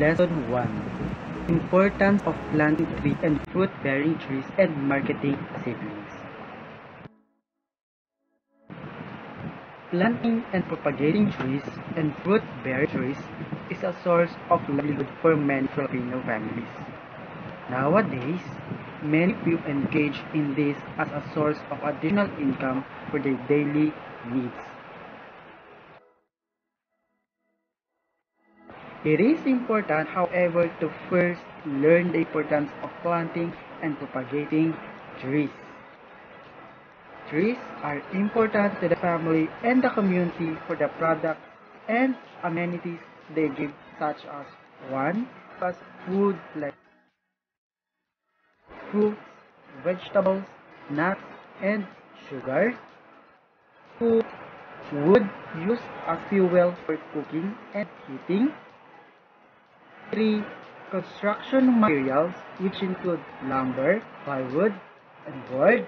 Lesson 1 Importance of planting tree and fruit-bearing trees and marketing seedlings. Planting and propagating trees and fruit-bearing trees is a source of livelihood for many Filipino families. Nowadays, many people engage in this as a source of additional income for their daily needs. It is important, however, to first learn the importance of planting and propagating trees. Trees are important to the family and the community for the products and amenities they give such as 1. As food like fruits, vegetables, nuts, and sugar. 2. Wood used as fuel for cooking and heating. 3. Construction materials which include lumber, plywood, and board.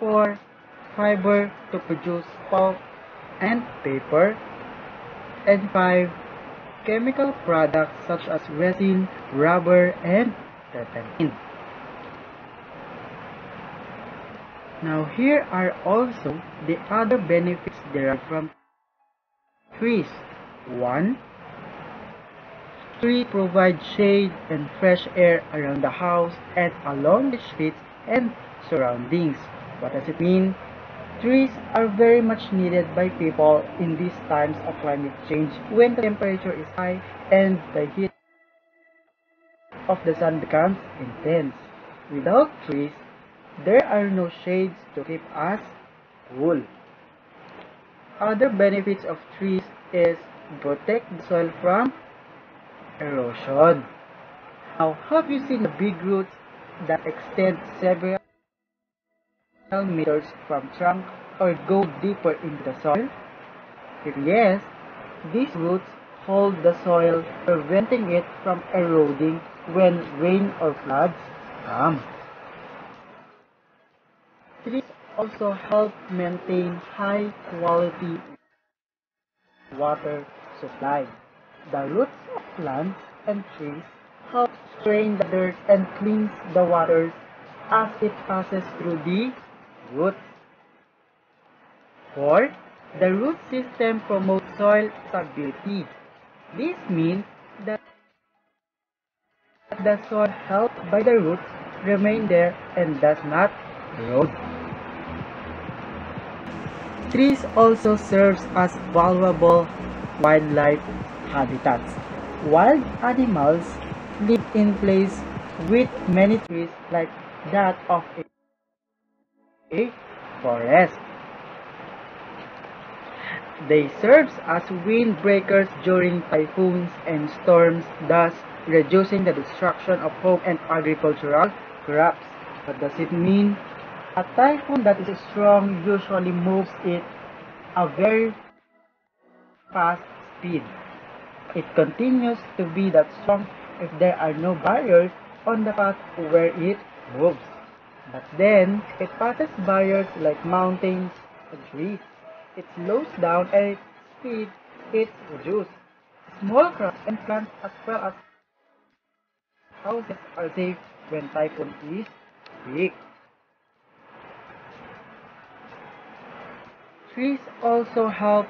4. Fiber to produce pulp and paper. And 5. Chemical products such as resin, rubber, and turpentine. Now here are also the other benefits derived from trees. 1. Tree provide shade and fresh air around the house and along the streets and surroundings. What does it mean? Trees are very much needed by people in these times of climate change when the temperature is high and the heat of the sun becomes intense. Without trees, there are no shades to keep us cool. Other benefits of trees is protect the soil from erosion. Now, have you seen the big roots that extend several meters from trunk or go deeper into the soil? If yes, these roots hold the soil, preventing it from eroding when rain or floods come. Trees also help maintain high quality water supply. The roots of plants and trees help strain the dirt and cleanse the waters as it passes through the roots. 4. The root system promotes soil stability. This means that the soil helped by the roots remain there and does not erode. Trees also serves as valuable wildlife habitats. Wild animals live in place with many trees like that of a, forest. They serve as windbreakers during typhoons and storms, thus reducing the destruction of home and agricultural crops. What does it mean? A typhoon that is strong usually moves at a very fast speed. It continues to be that strong if there are no barriers on the path where it moves. But then, it passes barriers like mountains and trees. It slows down and its speed is reduced. Small crops and plants as well as houses are safe when typhoon is big. Trees also help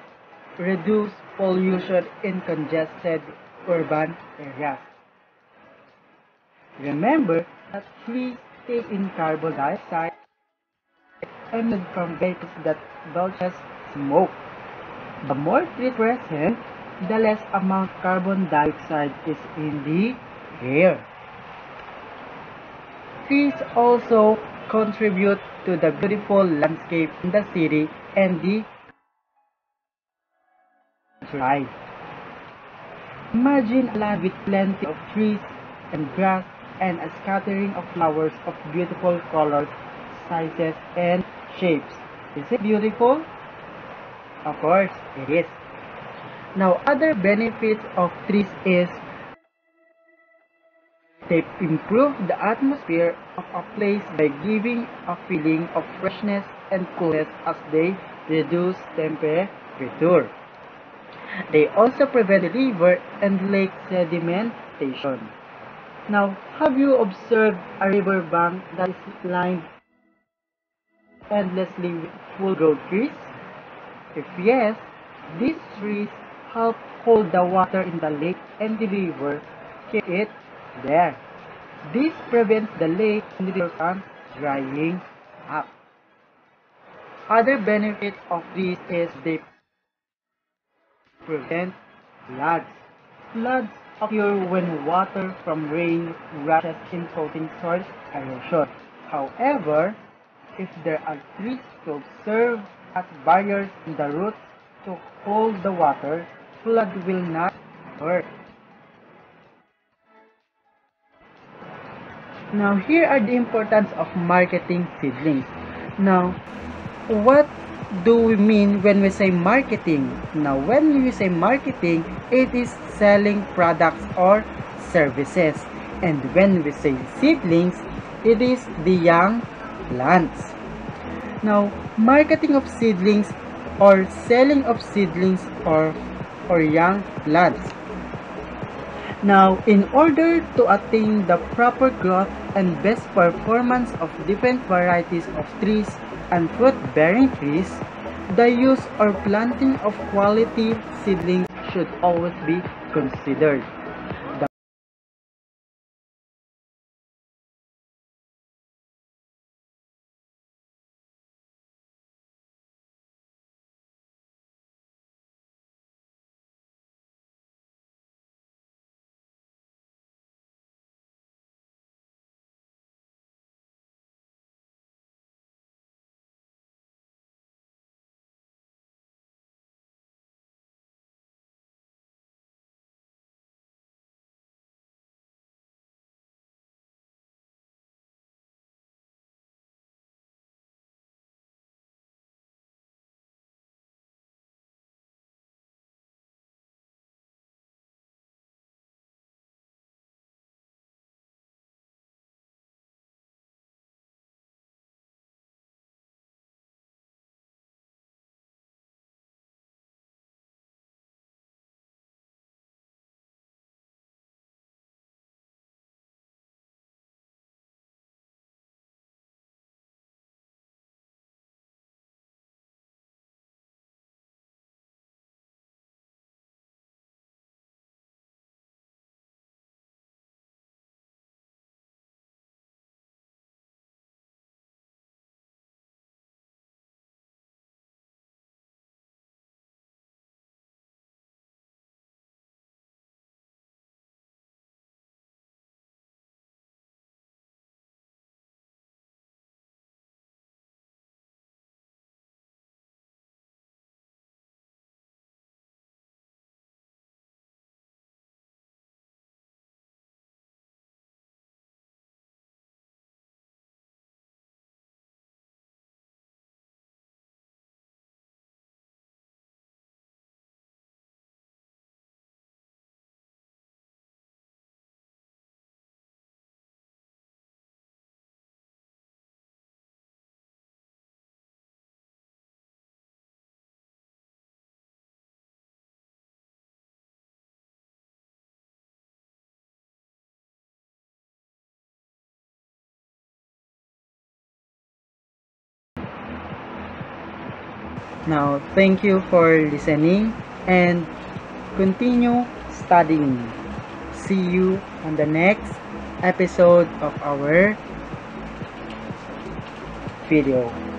reduce pollution in congested urban areas. Remember that trees take in carbon dioxide emitted from vehicles that belches smoke. The more trees present, the less amount carbon dioxide is in the air. Trees also contribute to the beautiful landscape in the city and the life. Imagine a land with plenty of trees and grass and a scattering of flowers of beautiful colors, sizes, and shapes. Is it beautiful? Of course, it is. Now, other benefits of trees is they improve the atmosphere of a place by giving a feeling of freshness and coolness as they reduce temperature. They also prevent river and lake sedimentation. Now, have you observed a river bank that is lined endlessly with full-grown trees? If yes, these trees help hold the water in the lake and the river it there. This prevents the lake from drying up. Other benefit of this is they prevent floods. Floods occur when water from rain rushes in causing soil erosion. However, if there are trees to serve as barriers in the roots to hold the water, flood will not occur. Now, here are the importance of marketing seedlings. Now, what do we mean when we say marketing? Now, when we say marketing, it is selling products or services. And when we say seedlings, it is the young plants. Now, marketing of seedlings or selling of seedlings or, or young plants now, in order to attain the proper growth and best performance of different varieties of trees and fruit-bearing trees, the use or planting of quality seedlings should always be considered. Now, thank you for listening and continue studying. See you on the next episode of our video.